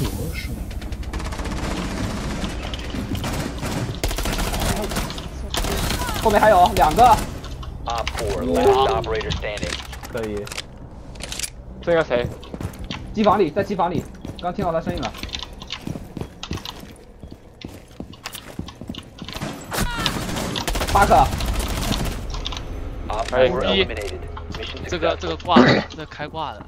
左手后面还有两个。可以。这个谁？机房里在机房里。刚听到他声音了。巴克啊不是一这个这个挂的这开挂的